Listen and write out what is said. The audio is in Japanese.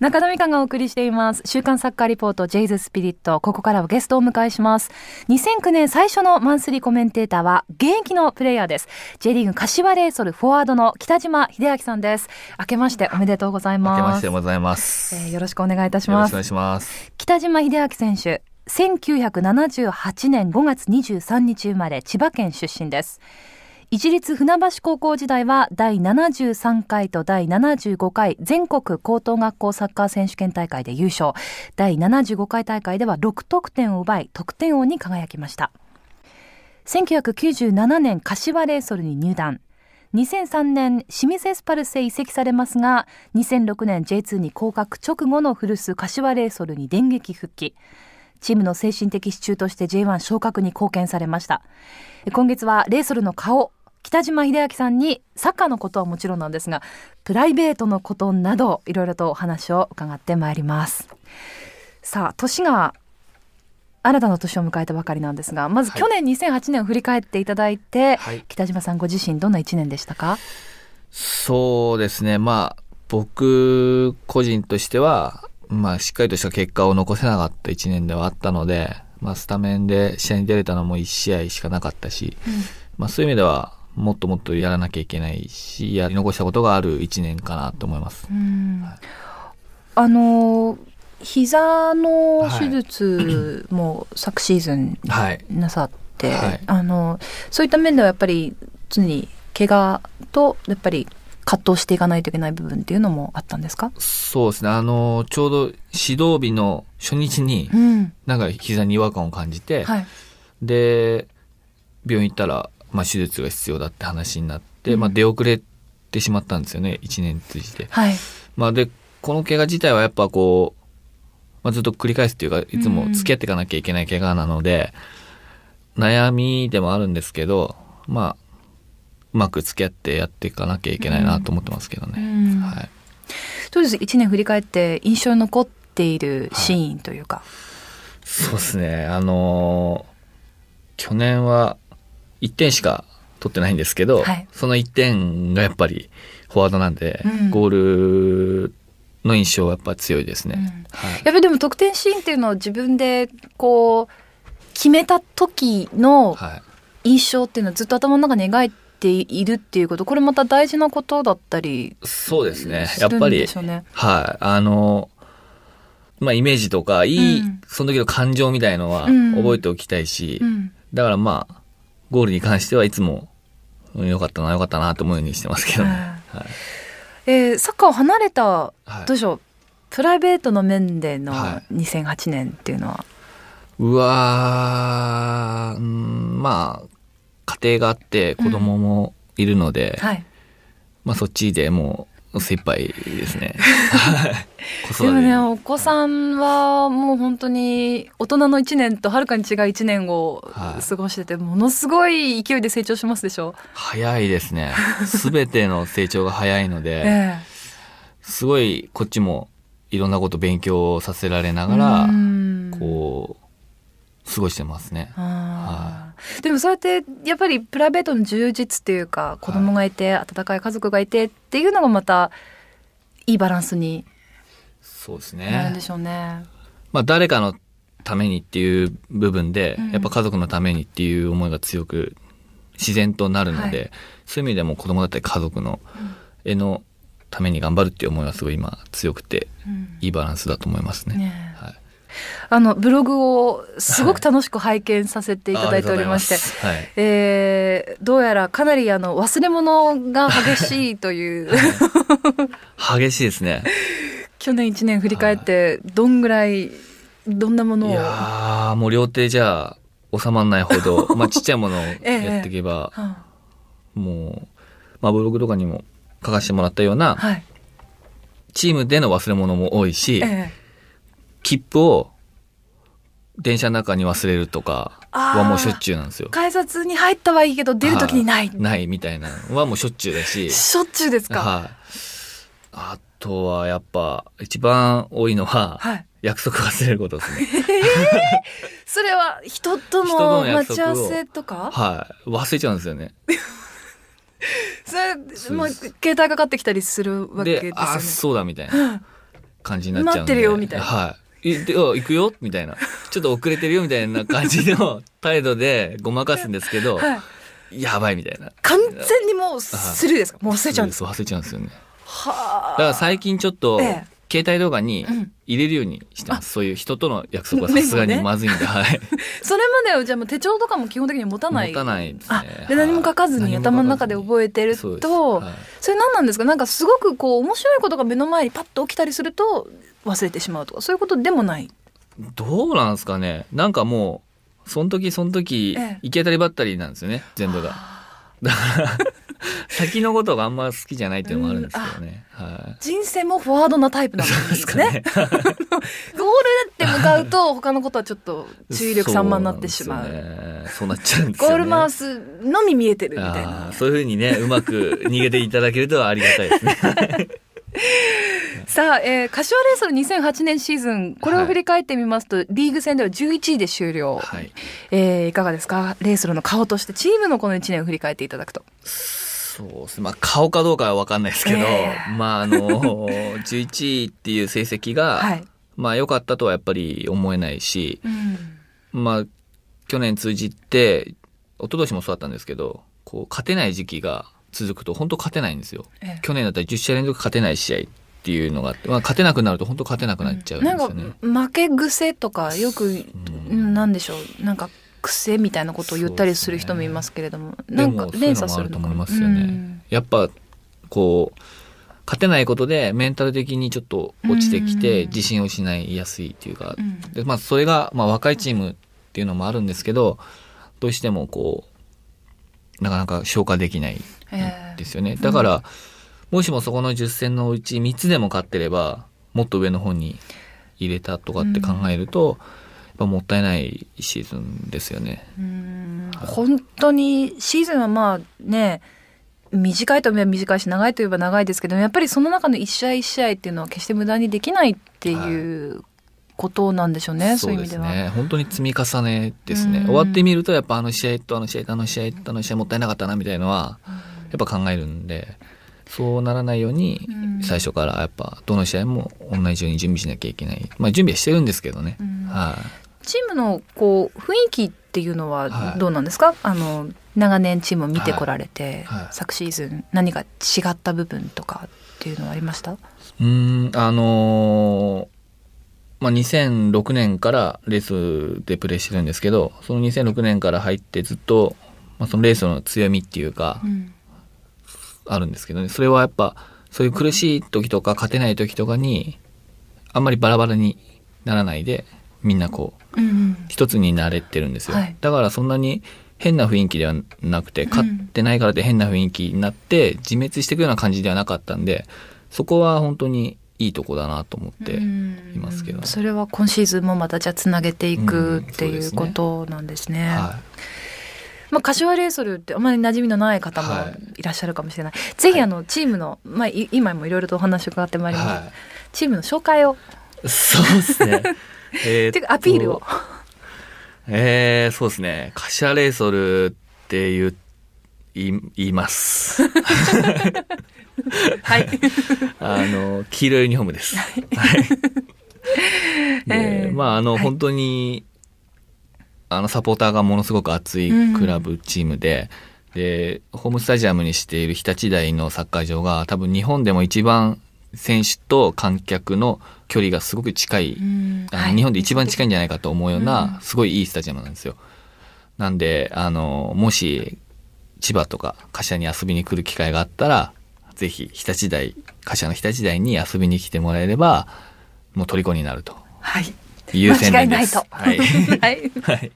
中田美香がお送りしています。週刊サッカーリポート、ジェイズスピリット。ここからはゲストをお迎えします。2009年最初のマンスリーコメンテーターは、現役のプレイヤーです。J リーグ柏レイソルフォワードの北島秀明さんです。明けましておめでとうございます。明けましてございます。えーよろしくお願いいたしますよろしくお願い。します。北島秀明選手、1978年5月23日生まれ、千葉県出身です。一律船橋高校時代は第73回と第75回全国高等学校サッカー選手権大会で優勝。第75回大会では6得点を奪い、得点王に輝きました。1997年柏レイソルに入団。2003年清水エスパルスへ移籍されますが、2006年 J2 に降格直後の古巣柏レイソルに電撃復帰。チームの精神的支柱として J1 昇格に貢献されました。今月はレイソルの顔、北島秀明さんにサッカーのことはもちろんなんですが、プライベートのことなど、いろいろとお話を伺ってまいります。さあ、年が新たな年を迎えたばかりなんですが、まずはい去年2008年を振り返っていただいて、はい北島さんご自身どんな1年でしたか？そうですね。まあ、僕個人としては、まあ、しっかりとした結果を残せなかった1年ではあったので、まあ、スタメンで試合に出れたのも1試合しかなかったし、まあ、そういう意味では、もっともっとやらなきゃいけないし、やり残したことがある1年かなと思います。うんあの膝の手術も昨シーズンはい。なさって、はいあのそういった面ではやっぱり常に怪我とやっぱり葛藤していかないといけない部分っていうのもあったんですか、そうですね。あの、ちょうど指導日の初日に、うんなんか膝に違和感を感じて、はいで、病院行ったら、まあ、手術が必要だって話になって、うんまあ、出遅れてしまったんですよね、一年通じて。はいまあ、で、この怪我自体はやっぱこう、まあ、ずっと繰り返すっていうか、いつも付き合っていかなきゃいけない怪我なので、悩みでもあるんですけど、まあ、うまく付き合ってやっていかなきゃいけないなと思ってますけどうね。んはい。どうです？1年振り返って印象に残っているシーンというか、そうですね。あのー去年は1点しか取ってないんですけど、はいその1点がやっぱりフォワードなんで、うんゴールの印象はやっぱ強いですね。うんはいやっぱりでも得点シーンっていうのを自分でこう決めた時のはい。印象っていうのはずっと頭の中に描いているっていうことこれまた大事なことだったりそうですね。やっぱり。はい。あの、まあ、イメージとか、いい、うんその時の感情みたいのはうん覚えておきたいし、うんだからまあ、ゴールに関してはいつも、うん良かったな、良かったなと思うようにしてますけどね。はい。えーサッカーを離れた、はい。どうでしょう。プライベートの面でのは2008年っていうのは、うわー、うんまあ、家庭があって子供もいるので、はい。まあそっちでもう精一杯ですね。でもにねお子さんはもう本当に大人の1年とはるかに違う1年をはい。過ごしてて、ものすごい勢いで成長しますでしょ？早いですね。すべての成長が早いので、えすごいこっちもいろんなこと勉強させられなえがら、うん。こう、過ごしてますね。あーでもそうやってやっぱりプライベートの充実っていうか子供がいて、温かい家族がいてっていうのがまたいいバランスにそうですなるんねで。しょうね。まあ誰かのためにっていう部分で、うんやっぱ家族のためにっていう思いが強く自然となるので、はいそういう意味でも子供だったり家族の絵のために頑張るっていう思いがすごい今強くてうんいいバランスだと思いますね。ねあのブログをすごく楽しく拝見させていただいておりまして、ありがとうございます。えーどうやらかなりあの忘れ物が激しいという。はい、激しいですね。去年1年振り返ってどんぐらいどんなものを？いやーもう両手じゃ収まんないほど、まあちっちゃいものをええ。やっていけば、はもう、まあブログとかにも書かせてもらったような、はい、チームでの忘れ物も多いし、ええ切符を電車の中に忘れるとかはもうしょっちゅうなんですよ。改札に入ったはいいけど出る時にない、はないみたいなのはもうしょっちゅうだし、しょっちゅうですか？はい。あとはやっぱ一番多いのは、はい約束忘れることですね。それは人との待ち合わせとか？はい。忘れちゃうんですよね。それもう携帯かかってきたりするわけですよねで、あ、そうだみたいな。感じになっちゃうんで。待ってるよみたいなはい。いであ行くよみたいな。ちょっと遅れてるよみたいな感じの 態度でごまかすんですけど、はい。やばいみたいな。完全にもうスルーですか？もう忘れちゃうんです。忘れちゃうんですよね。はだから最近ちょっと、ええ携帯動画にうん入れるようにしてます。そういう人との約束はさすがにまずいんで、はい。それまではじゃあもう手帳とかも基本的に持たない。持たないですあね。で何も書かずにはい頭の中で覚えてると、はいそれ何なんですか？なんかすごくこう面白いことが目の前にパッと起きたりすると忘れてしまうとかそういうことでもない。どうなんですかねなんかもう、その時その時、ええ行き当たりばったりなんですよね、全部が。だから、先のことがあんま好きじゃないっていうのもあるんですけどね。はい。人生もフォワードなタイプなんですね。ゴールって向かうと他のことはちょっと注意力散漫になってしまう。そうなっちゃうんですよね。ゴールマウスのみ見えてるみたいあなー。そういうふうにね、うまく逃げていただけるとありがたいですね。さあ、えー、柏レイソル2008年シーズン、これを振り返ってみますと、リーグ戦では11位で終了。はい。えー、いかがですか？レイソルの顔としてチームのこの1年を振り返っていただくと。そうですね。まあ、顔かどうかは分かんないですけど、えまあ、あの、11位っていう成績が、はい。まあ、良かったとはやっぱり思えないし、うん。まあ、去年通じて、一昨年もそうだったんですけど、こう、勝てない時期が続くと、本当勝てないんですよ。ええ去年だったら10試合連続勝てない試合っていうのがあって、まあ、勝てなくなると本当勝てなくなっちゃうんですよね。なんか負け癖とかよく、んうんなんでしょうなんか癖みたいなことを言ったりする人もいますけれども、なんか連鎖するのかそういうのもあると思いますよね。やっぱ、こう、勝てないことでメンタル的にちょっと落ちてきて、うん。自信を失いやすいっていうか、うん。でまあ、それが、まあ、若いチームっていうのもあるんですけど、どうしてもこう、なかなか消化できないえですよね。だから、もしもそこの10戦のうち3つでも勝ってれば、もっと上の方に入れたとかって考えると、やっぱもったいないシーズンですよね。うん本当にシーズンはまあね短いといえば短いし長いといえば長いですけどやっぱりその中の一試合一試合っていうのは決して無駄にできないっていうことなんでしょうね、そういう意味では。ね。本当に積み重ねですね。うん終わってみると、やっぱあの試合とあの試合とあの試合とあの試合もったいなかったなみたいのは、やっぱ考えるんで、そうならないようにうん、最初からやっぱどの試合も同じように準備しなきゃいけない。まあ準備はしてるんですけどね。うんはい。チームのこう雰囲気っていうのははい。どうなんですか、あの長年チームを見てこられて、はい。はい。昨シーズン何か違った部分とかっていうのはありました？うーん、あのーまあ、2006年からレースでプレーしてるんですけど、その2006年から入ってずっと、まあ、そのレースの強みっていうか、うん。あるんですけどね。それはやっぱ、そういう苦しい時とか勝てない時とかに、あんまりバラバラにならないで、みんなこう、うん一つになれてるんですよ。はいだからそんなに変な雰囲気ではなくて、勝ってないからって変な雰囲気になって、自滅していくような感じではなかったんで、そこは本当にいいとこだなと思っていますけど。それは今シーズンもまたじゃあつなげていくうんっていうことなんですね。はまあ、柏レイソルってあまり馴染みのない方もはいらっしゃるかもしれない。ぜひあのチームの、まあ、い今もいろいろとお話を伺ってまいい。ります。はチームの紹介を、い。そうですね。えーてかアピールを。えー、そうですね。カシャレイソルって言う、言います。はい。あの、黄色いユニフォームです。はい。で えーまあ、あの、はい本当に、あの、サポーターがものすごく熱いクラブチームで、で、ホームスタジアムにしている日立大のサッカー場が多分日本でも一番選手と観客の距離がすごく近い、あの日本で一番近いんじゃないかと思うよううんな、すごいいいスタジアムなんですよ。なんで、あの、もし、千葉とか柏に遊びに来る機会があったら、ぜひ、日立大、柏の日立大に遊びに来てもらえれば、もう虜になるとはい。いう宣伝です。間違いないと。はい。はい。はい。